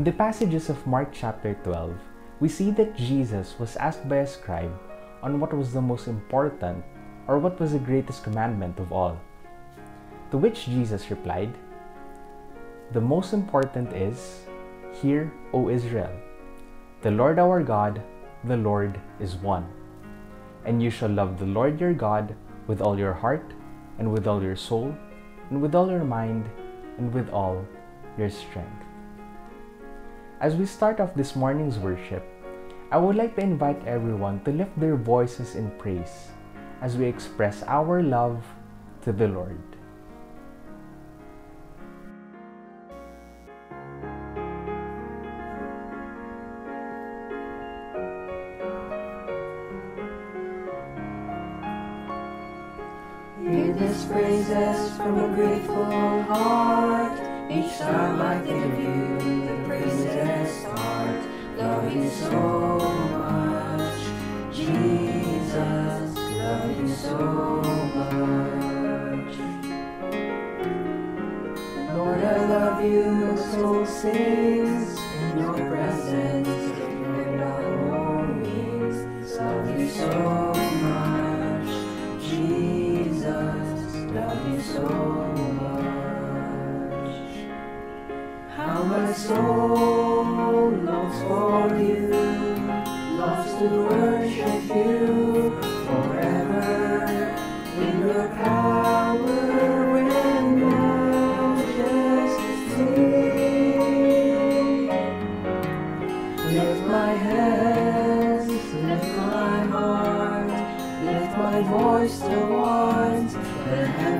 In the passages of Mark chapter 12, we see that Jesus was asked by a scribe on what was the most important or what was the greatest commandment of all. To which Jesus replied, The most important is, Hear, O Israel, the Lord our God, the Lord is one. And you shall love the Lord your God with all your heart, and with all your soul, and with all your mind, and with all your strength. As we start off this morning's worship, I would like to invite everyone to lift their voices in praise as we express our love to the Lord. Hear these praises from a grateful heart. Each time so much. Lord, I love you. My soul sings in your presence. Lord, I always love you so much. Jesus, love you so much. How my soul longs for you, loves to worship you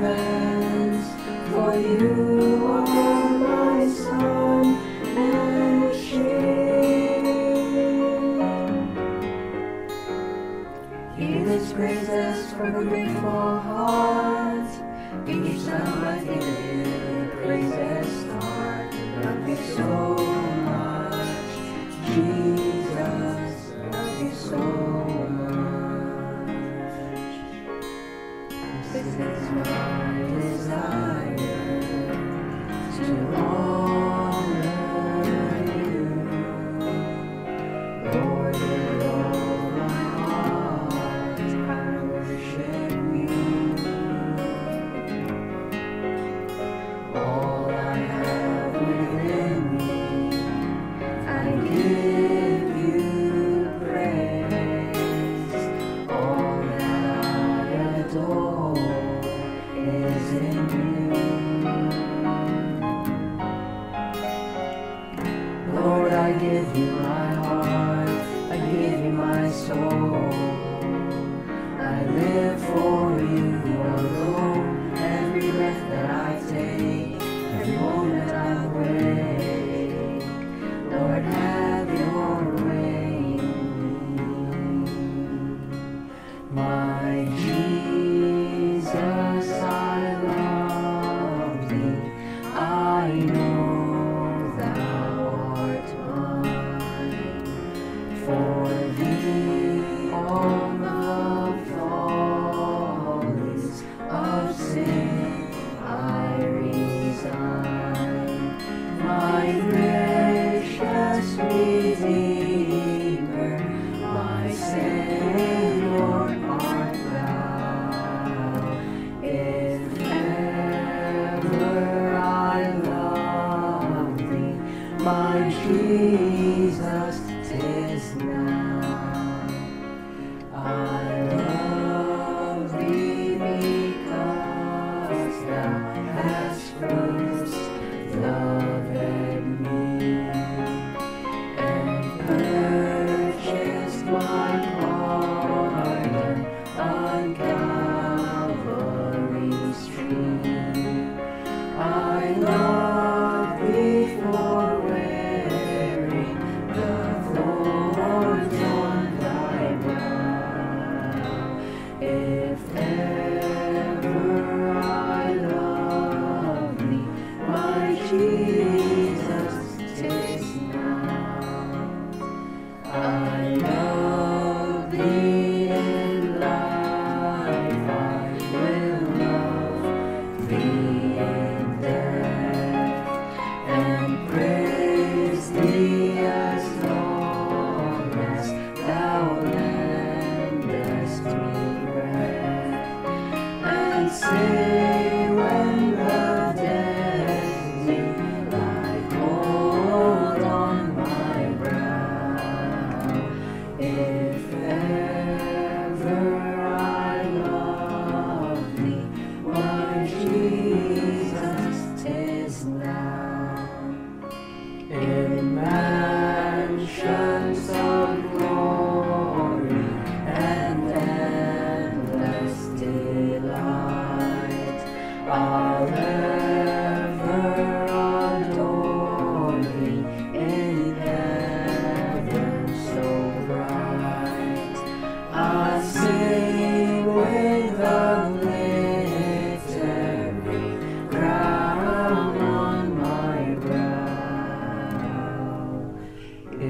heavens. For you are my sun and shield. Hear these praises from a grateful heart. Each time I within me, I give my Jesus tis now. I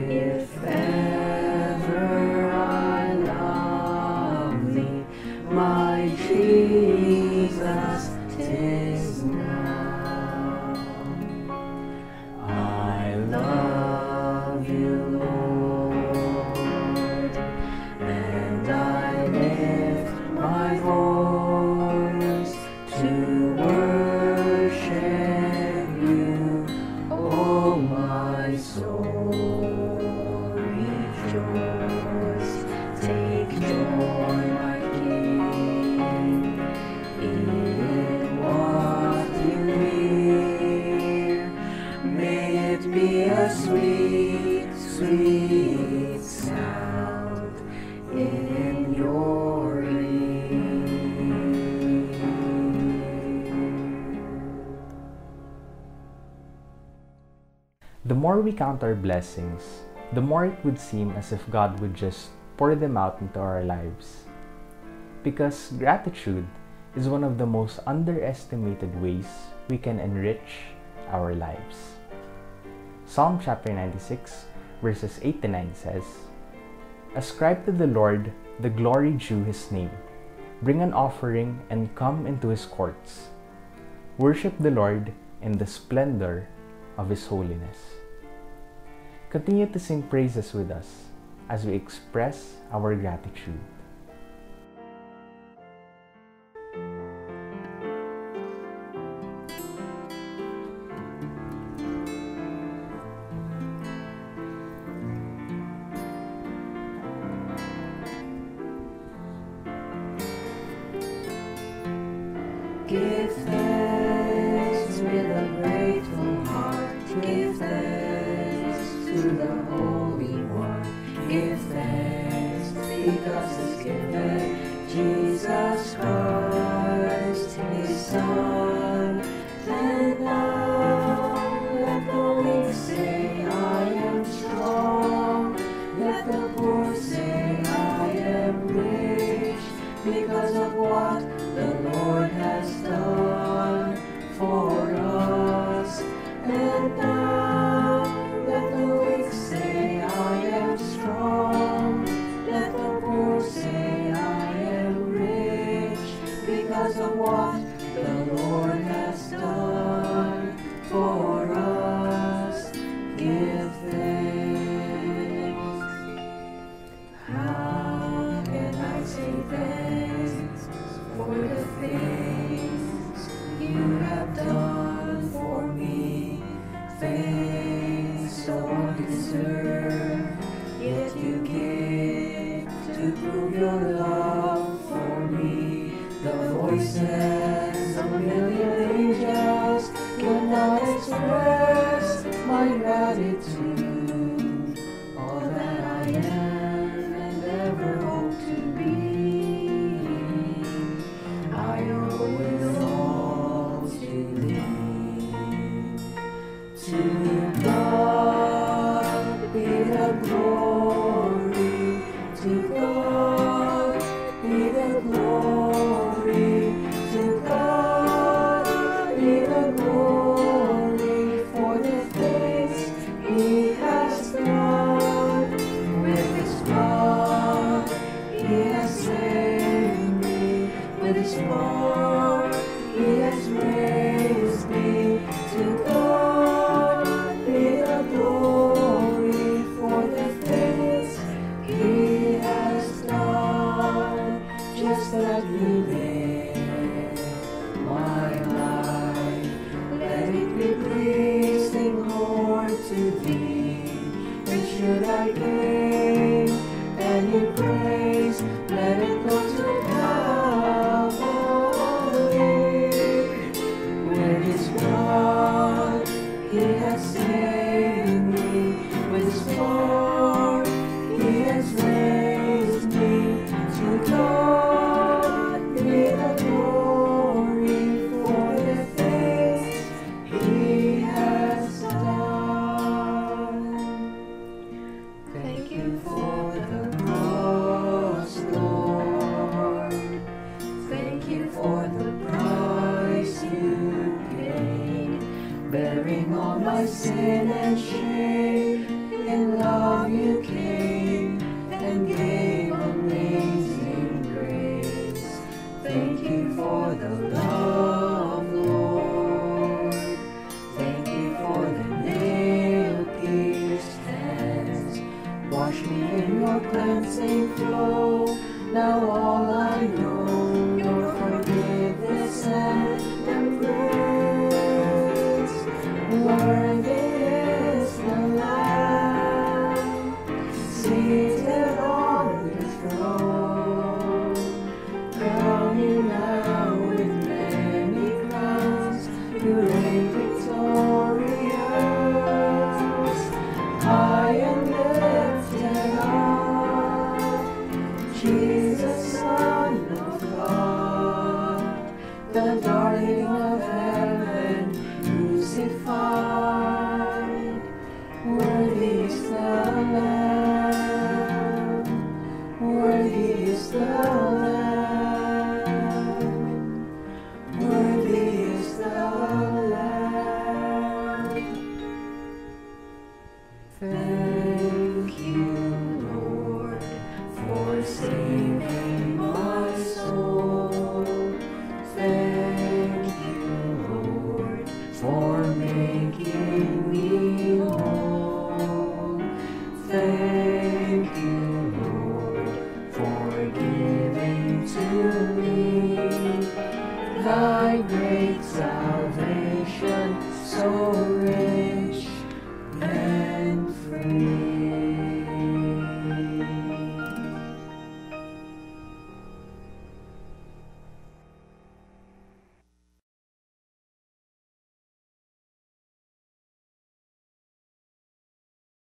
Yeah. more we count our blessings, the more it would seem as if God would just pour them out into our lives. Because gratitude is one of the most underestimated ways we can enrich our lives. Psalm chapter 96, verses 8 to 9 says, Ascribe to the Lord the glory due his name. Bring an offering and come into his courts. Worship the Lord in the splendor of his holiness. Continue to sing praises with us as we express our gratitude. justice giver, Jesus Christ, his son. bearing all my sin and shame. In love you came and gave amazing grace. Thank you for the love, Lord. Thank you for the nail-pierced hands. Wash me in your cleansing flow. Now all I